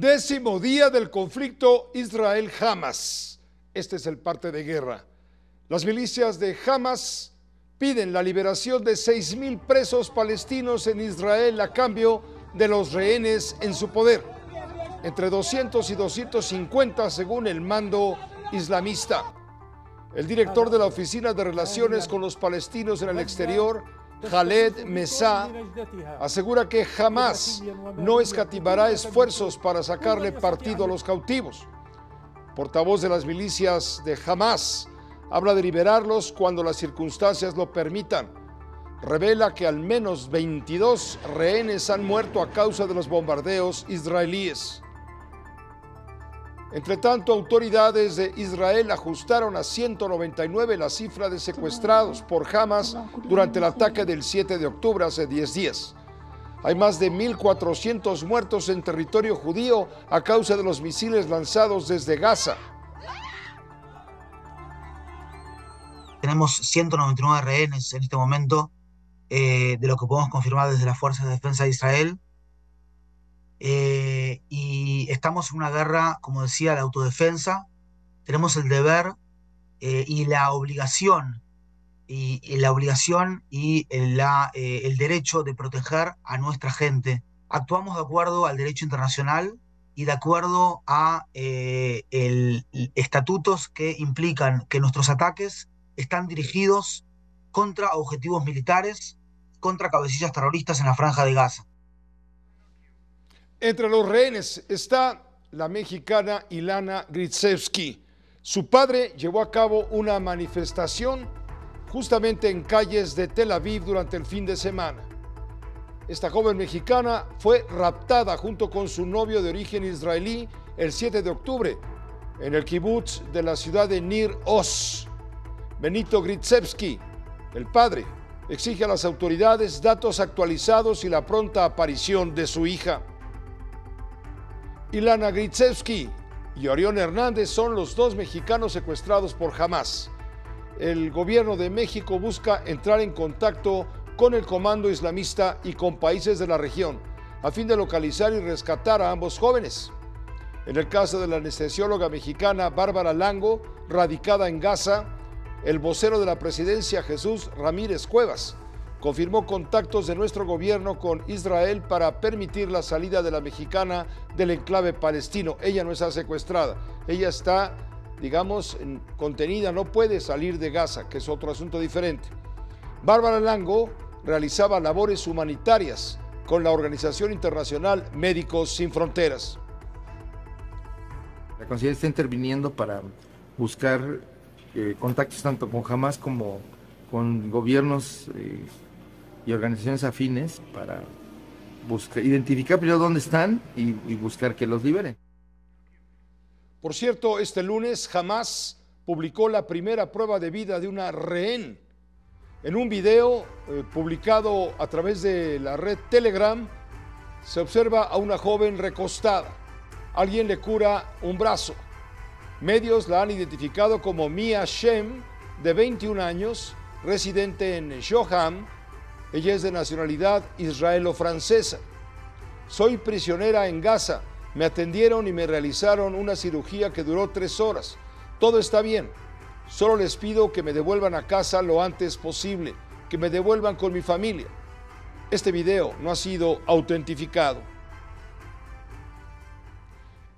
Décimo día del conflicto Israel-Hamas. Este es el parte de guerra. Las milicias de Hamas piden la liberación de 6.000 presos palestinos en Israel a cambio de los rehenes en su poder. Entre 200 y 250 según el mando islamista. El director de la Oficina de Relaciones con los Palestinos en el Exterior, Khaled Mesa asegura que jamás no escatimará esfuerzos para sacarle partido a los cautivos. Portavoz de las milicias de Hamas habla de liberarlos cuando las circunstancias lo permitan. Revela que al menos 22 rehenes han muerto a causa de los bombardeos israelíes. Entre tanto, autoridades de Israel ajustaron a 199 la cifra de secuestrados por Hamas durante el ataque del 7 de octubre hace 10 días. Hay más de 1.400 muertos en territorio judío a causa de los misiles lanzados desde Gaza. Tenemos 199 rehenes en este momento, eh, de lo que podemos confirmar desde las Fuerzas de Defensa de Israel. Eh, y estamos en una guerra, como decía, de autodefensa. Tenemos el deber eh, y la obligación y, la obligación y la, eh, el derecho de proteger a nuestra gente. Actuamos de acuerdo al derecho internacional y de acuerdo a el, estatutos que implican que nuestros ataques están dirigidos contra objetivos militares, contra cabecillas terroristas en la franja de Gaza. Entre los rehenes está la mexicana Ilana Gritsevsky. Su padre llevó a cabo una manifestación justamente en calles de Tel Aviv durante el fin de semana. Esta joven mexicana fue raptada junto con su novio de origen israelí el 7 de octubre en el kibutz de la ciudad de Nir Oz. Benito Gritsevsky, el padre, exige a las autoridades datos actualizados y la pronta aparición de su hija. Ilana Gritsevsky y Orión Hernández son los dos mexicanos secuestrados por Hamas. El gobierno de México busca entrar en contacto con el comando islamista y con países de la región a fin de localizar y rescatar a ambos jóvenes. En el caso de la anestesióloga mexicana Bárbara Lango, radicada en Gaza, el vocero de la presidencia Jesús Ramírez Cuevas confirmó contactos de nuestro gobierno con Israel para permitir la salida de la mexicana del enclave palestino. Ella no está secuestrada, ella está, digamos, contenida, no puede salir de Gaza, que es otro asunto diferente. Bárbara Lango realizaba labores humanitarias con la Organización Internacional Médicos Sin Fronteras. La Conciencia está interviniendo para buscar eh, contactos tanto con Hamas como con gobiernos eh, y organizaciones afines para buscar, identificar primero dónde están y, buscar que los liberen. Por cierto, este lunes jamás publicó la primera prueba de vida de una rehén. En un video eh, publicado a través de la red Telegram, se observa a una joven recostada. Alguien le cura un brazo. Medios la han identificado como Mia Shem, de 21 años, residente en Shoham, ella es de nacionalidad israelo-francesa. Soy prisionera en Gaza. Me atendieron y me realizaron una cirugía que duró tres horas. Todo está bien. Solo les pido que me devuelvan a casa lo antes posible, que me devuelvan con mi familia. Este video no ha sido autentificado.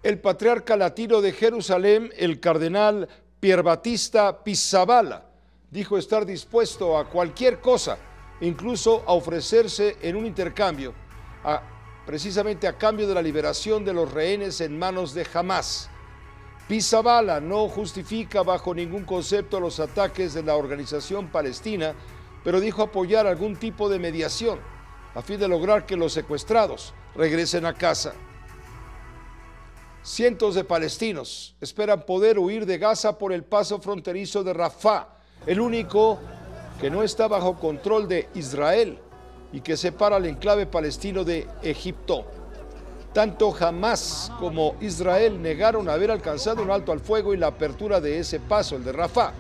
El patriarca latino de Jerusalén, el cardenal Pierbatista Pizzabala, dijo estar dispuesto a cualquier cosa incluso a ofrecerse en un intercambio, precisamente a cambio de la liberación de los rehenes en manos de Hamas. Pizzabala no justifica bajo ningún concepto los ataques de la organización palestina, pero dijo apoyar algún tipo de mediación a fin de lograr que los secuestrados regresen a casa. Cientos de palestinos esperan poder huir de Gaza por el paso fronterizo de Rafah, el único que no está bajo control de Israel y que separa el enclave palestino de Egipto. Tanto Hamas como Israel negaron haber alcanzado un alto al fuego y la apertura de ese paso, el de Rafah.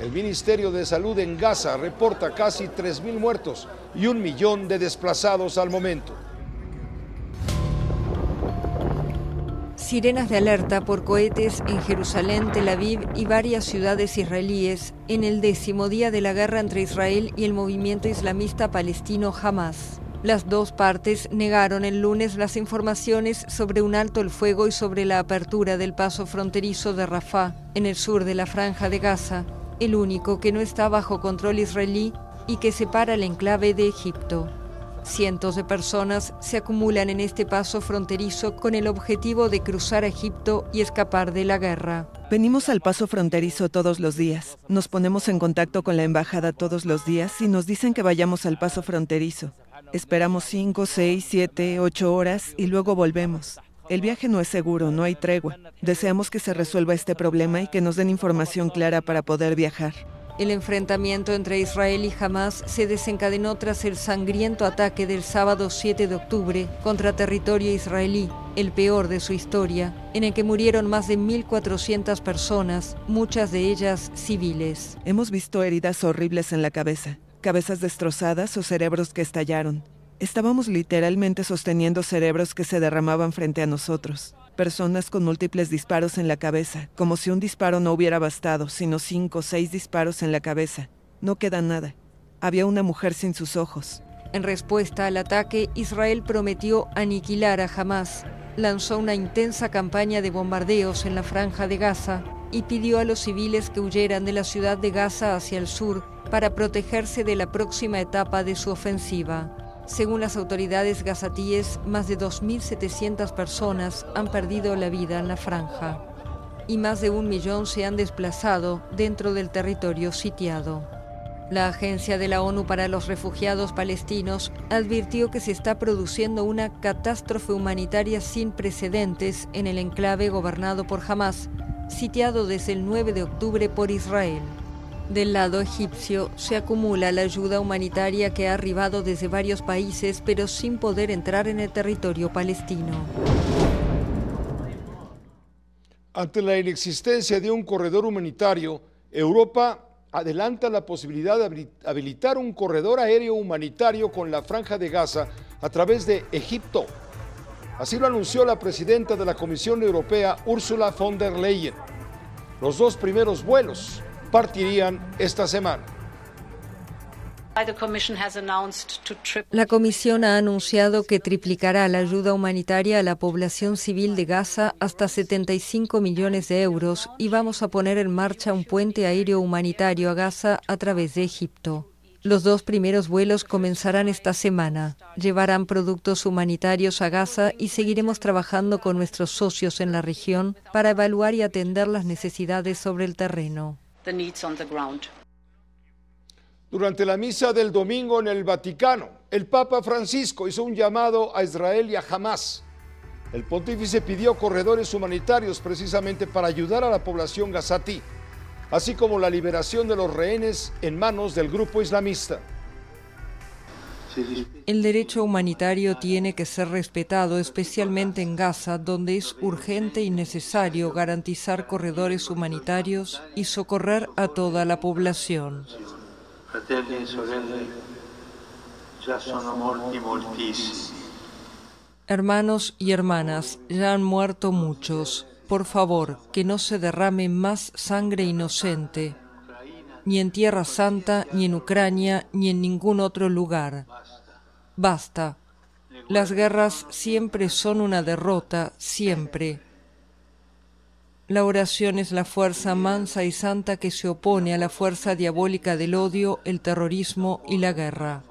El Ministerio de Salud en Gaza reporta casi 3.000 muertos y un millón de desplazados al momento. Sirenas de alerta por cohetes en Jerusalén, Tel Aviv y varias ciudades israelíes en el décimo día de la guerra entre Israel y el movimiento islamista palestino Hamas. Las dos partes negaron el lunes las informaciones sobre un alto el fuego y sobre la apertura del paso fronterizo de Rafah, en el sur de la franja de Gaza, el único que no está bajo control israelí y que separa el enclave de Egipto. Cientos de personas se acumulan en este paso fronterizo con el objetivo de cruzar Egipto y escapar de la guerra. Venimos al paso fronterizo todos los días. Nos ponemos en contacto con la embajada todos los días y nos dicen que vayamos al paso fronterizo. Esperamos 5, 6, 7, 8 horas y luego volvemos. El viaje no es seguro, no hay tregua. Deseamos que se resuelva este problema y que nos den información clara para poder viajar. El enfrentamiento entre Israel y Hamas se desencadenó tras el sangriento ataque del sábado 7 de octubre contra territorio israelí, el peor de su historia, en el que murieron más de 1.400 personas, muchas de ellas civiles. Hemos visto heridas horribles en la cabeza, cabezas destrozadas o cerebros que estallaron. Estábamos literalmente sosteniendo cerebros que se derramaban frente a nosotros personas con múltiples disparos en la cabeza, como si un disparo no hubiera bastado, sino cinco o seis disparos en la cabeza. No queda nada. Había una mujer sin sus ojos. En respuesta al ataque, Israel prometió aniquilar a Hamas, lanzó una intensa campaña de bombardeos en la franja de Gaza y pidió a los civiles que huyeran de la ciudad de Gaza hacia el sur para protegerse de la próxima etapa de su ofensiva. Según las autoridades gazatíes, más de 2.700 personas han perdido la vida en la franja y más de un millón se han desplazado dentro del territorio sitiado. La Agencia de la ONU para los Refugiados Palestinos advirtió que se está produciendo una catástrofe humanitaria sin precedentes en el enclave gobernado por Hamas, sitiado desde el 9 de octubre por Israel. Del lado egipcio se acumula la ayuda humanitaria que ha arribado desde varios países pero sin poder entrar en el territorio palestino. Ante la inexistencia de un corredor humanitario, Europa adelanta la posibilidad de habilitar un corredor aéreo humanitario con la franja de Gaza a través de Egipto. Así lo anunció la presidenta de la Comisión Europea, Ursula von der Leyen. Los dos primeros vuelos partirían esta semana. La Comisión ha anunciado que triplicará la ayuda humanitaria a la población civil de Gaza hasta 75 millones de euros y vamos a poner en marcha un puente aéreo humanitario a Gaza a través de Egipto. Los dos primeros vuelos comenzarán esta semana. Llevarán productos humanitarios a Gaza y seguiremos trabajando con nuestros socios en la región para evaluar y atender las necesidades sobre el terreno. Durante la misa del domingo en el Vaticano, el Papa Francisco hizo un llamado a Israel y a Hamas. El pontífice pidió corredores humanitarios precisamente para ayudar a la población gazatí, así como la liberación de los rehenes en manos del grupo islamista. El derecho humanitario tiene que ser respetado, especialmente en Gaza, donde es urgente y necesario garantizar corredores humanitarios y socorrer a toda la población. Hermanos y hermanas, ya han muerto muchos. Por favor, que no se derrame más sangre inocente, ni en Tierra Santa, ni en Ucrania, ni en ningún otro lugar. Basta. Las guerras siempre son una derrota, siempre. La oración es la fuerza mansa y santa que se opone a la fuerza diabólica del odio, el terrorismo y la guerra.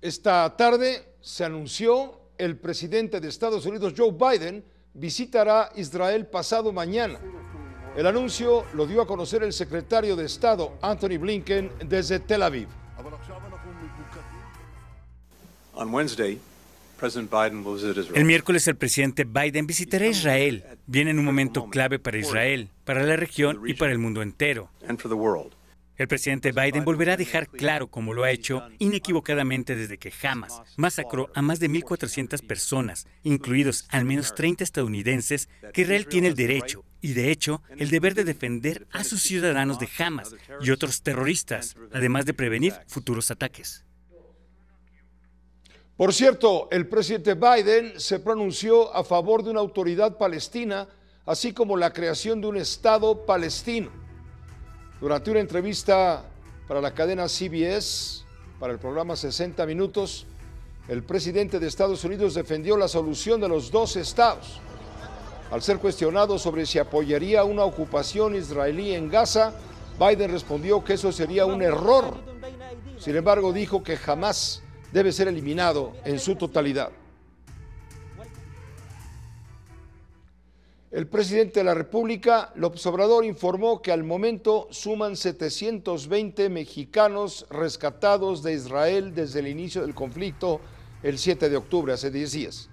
Esta tarde se anunció el presidente de Estados Unidos, Joe Biden, visitará Israel pasado mañana. El anuncio lo dio a conocer el secretario de Estado, Anthony Blinken, desde Tel Aviv. El miércoles el presidente Biden visitará Israel. Viene en un momento clave para Israel, para la región y para el mundo entero. El presidente Biden volverá a dejar claro, como lo ha hecho inequivocadamente desde que Hamas masacró a más de 1.400 personas, incluidos al menos 30 estadounidenses, que Israel tiene el derecho y de hecho el deber de defender a sus ciudadanos de Hamas y otros terroristas, además de prevenir futuros ataques. Por cierto, el presidente Biden se pronunció a favor de una autoridad palestina, así como la creación de un Estado palestino. Durante una entrevista para la cadena CBS, para el programa 60 Minutos, el presidente de Estados Unidos defendió la solución de los dos estados. Al ser cuestionado sobre si apoyaría una ocupación israelí en Gaza, Biden respondió que eso sería un error. Sin embargo, dijo que jamás debe ser eliminado en su totalidad. El presidente de la República, López Obrador, informó que al momento suman 720 mexicanos rescatados de Israel desde el inicio del conflicto el 7 de octubre, hace 10 días.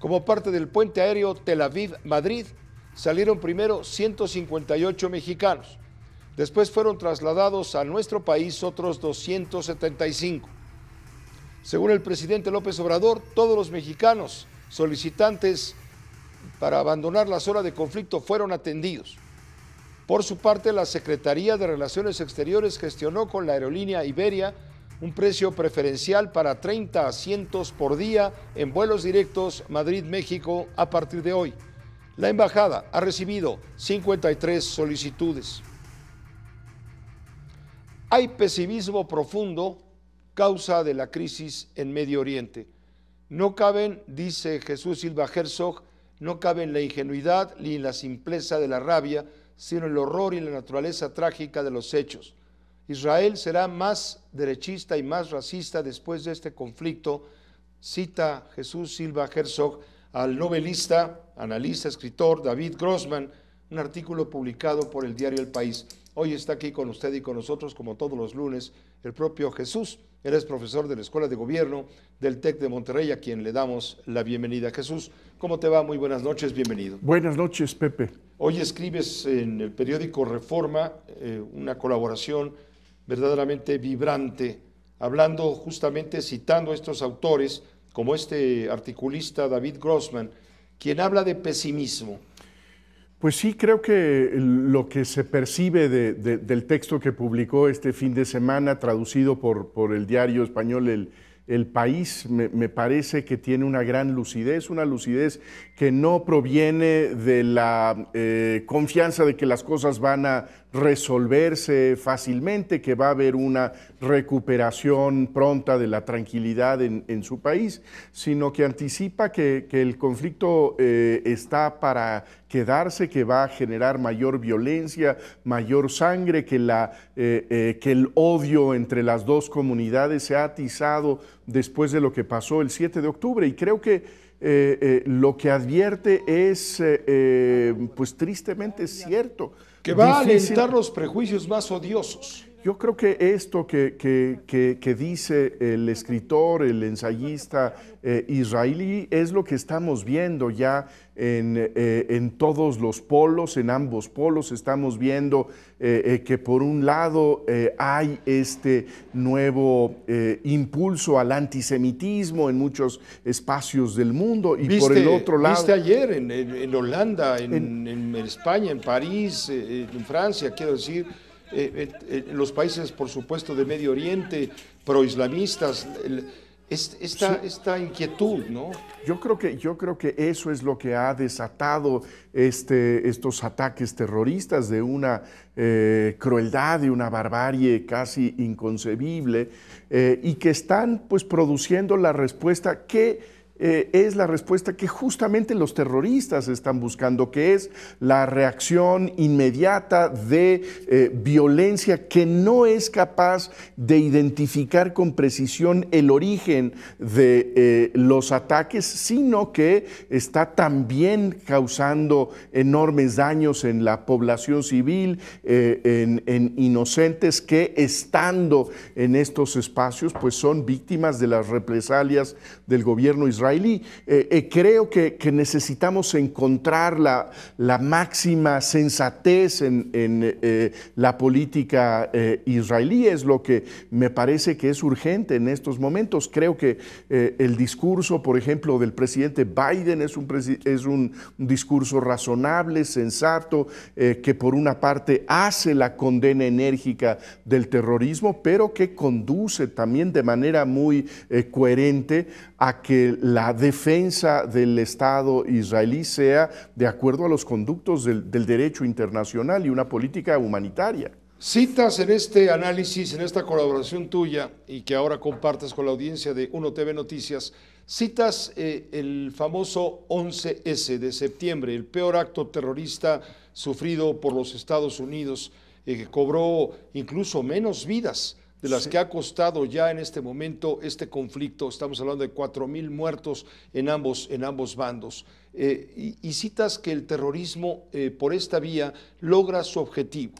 Como parte del puente aéreo Tel Aviv-Madrid, salieron primero 158 mexicanos. Después fueron trasladados a nuestro país otros 275. Según el presidente López Obrador, todos los mexicanos solicitantes para abandonar la zona de conflicto fueron atendidos. Por su parte, la Secretaría de Relaciones Exteriores gestionó con la aerolínea Iberia un precio preferencial para 30 asientos por día en vuelos directos Madrid-México a partir de hoy. La embajada ha recibido 53 solicitudes. Hay pesimismo profundo causa de la crisis en Medio Oriente. No caben, dice Jesús Silva Herzog, no caben la ingenuidad ni la simpleza de la rabia, sino el horror y la naturaleza trágica de los hechos. Israel será más derechista y más racista después de este conflicto, cita Jesús Silva Herzog al novelista, analista, escritor David Grossman, un artículo publicado por el diario El País. Hoy está aquí con usted y con nosotros, como todos los lunes, el propio Jesús. Él es profesor de la Escuela de Gobierno del TEC de Monterrey, a quien le damos la bienvenida. Jesús, ¿cómo te va? Muy buenas noches, bienvenido. Buenas noches, Pepe. Hoy escribes en el periódico Reforma eh, una colaboración verdaderamente vibrante, hablando justamente, citando a estos autores, como este articulista David Grossman, quien habla de pesimismo. Pues sí, creo que lo que se percibe del texto que publicó este fin de semana, traducido por, por el diario español El, el país me, parece que tiene una gran lucidez, una lucidez que no proviene de la eh, confianza de que las cosas van a resolverse fácilmente, que va a haber una recuperación pronta de la tranquilidad en, su país, sino que anticipa que, el conflicto eh, está para quedarse, que va a generar mayor violencia, mayor sangre, que, la, eh, eh, que el odio entre las dos comunidades se ha atizado después de lo que pasó el 7 de octubre. Y creo que lo que advierte es, pues tristemente cierto. Que va a alentar los prejuicios más odiosos. Yo creo que esto que, que, dice el escritor, el ensayista eh, israelí, es lo que estamos viendo ya en, eh, en, todos los polos, en ambos polos. Estamos viendo eh, que por un lado hay este nuevo impulso al antisemitismo en muchos espacios del mundo y por el otro lado... Viste ayer en, en, Holanda, en, en, España, en París, en Francia, quiero decir eh, eh, en los países, por supuesto, de Medio Oriente, proislamistas, esta, esta, inquietud, ¿no? Yo creo, que, yo creo que eso es lo que ha desatado este, estos ataques terroristas de una eh, crueldad, de una barbarie casi inconcebible, y que están pues produciendo la respuesta que eh, es la respuesta que justamente los terroristas están buscando, que es la reacción inmediata de eh, violencia que no es capaz de identificar con precisión el origen de eh, los ataques, sino que está también causando enormes daños en la población civil, en, en inocentes que estando en estos espacios, pues son víctimas de las represalias del gobierno israelí israelí. creo que, necesitamos encontrar la, máxima sensatez en, en la política israelí, es lo que me parece que es urgente en estos momentos. Creo que el discurso, por ejemplo, del presidente Biden es un, es un, discurso razonable, sensato, que por una parte hace la condena enérgica del terrorismo, pero que conduce también de manera muy eh, coherente a que la defensa del Estado israelí sea de acuerdo a los conductos del, derecho internacional y una política humanitaria. Citas en este análisis, en esta colaboración tuya y que ahora compartes con la audiencia de Uno TV Noticias, citas eh, el famoso 11S de septiembre, el peor acto terrorista sufrido por los Estados Unidos, eh, que cobró incluso menos vidas de las que ha costado ya en este momento este conflicto. Estamos hablando de cuatro mil muertos en ambos, en ambos bandos. Eh, y, citas que el terrorismo eh, por esta vía logra su objetivo.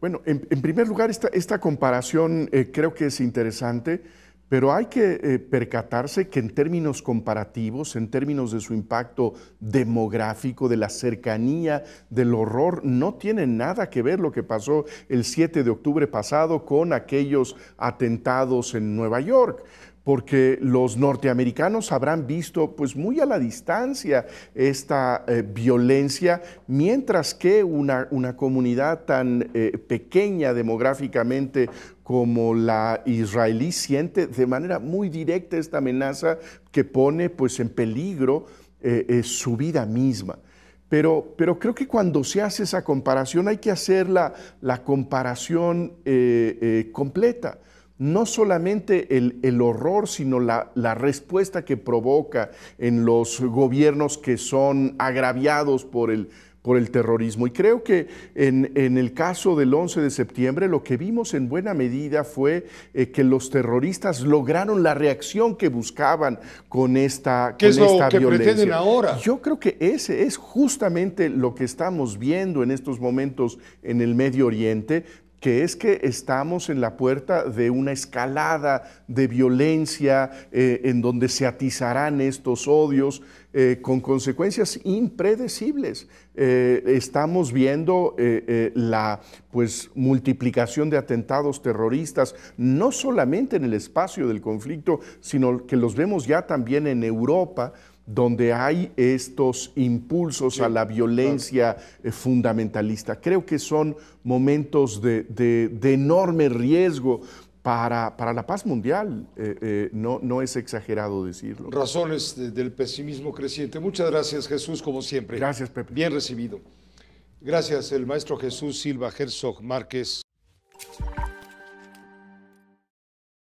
Bueno, en, primer lugar, esta, esta comparación creo que es interesante pero hay que eh, percatarse que en términos comparativos, en términos de su impacto demográfico, de la cercanía, del horror, no tiene nada que ver lo que pasó el 7 de octubre pasado con aquellos atentados en Nueva York porque los norteamericanos habrán visto pues muy a la distancia esta eh, violencia, mientras que una, una comunidad tan eh, pequeña demográficamente como la israelí siente de manera muy directa esta amenaza que pone pues en peligro eh, su vida misma. Pero, pero, creo que cuando se hace esa comparación hay que hacer la, la comparación completa no solamente el, horror, sino la, respuesta que provoca en los gobiernos que son agraviados por el, por el terrorismo. Y creo que en, el caso del 11 de septiembre lo que vimos en buena medida fue eh, que los terroristas lograron la reacción que buscaban con esta, ¿Qué es lo que pretenden ahora? Yo creo que ese es justamente lo que estamos viendo en estos momentos en el Medio Oriente, que es que estamos en la puerta de una escalada de violencia eh, en donde se atizarán estos odios eh, con consecuencias impredecibles. Eh, estamos viendo la pues, multiplicación de atentados terroristas, no solamente en el espacio del conflicto, sino que los vemos ya también en Europa donde hay estos impulsos a la violencia eh, fundamentalista. Creo que son momentos de, enorme riesgo para, la paz mundial. Eh, eh, no, no, es exagerado decirlo. Razones del pesimismo creciente. Muchas gracias, Jesús, como siempre. Gracias, Pepe. Bien recibido. Gracias, el maestro Jesús Silva Herzog Márquez.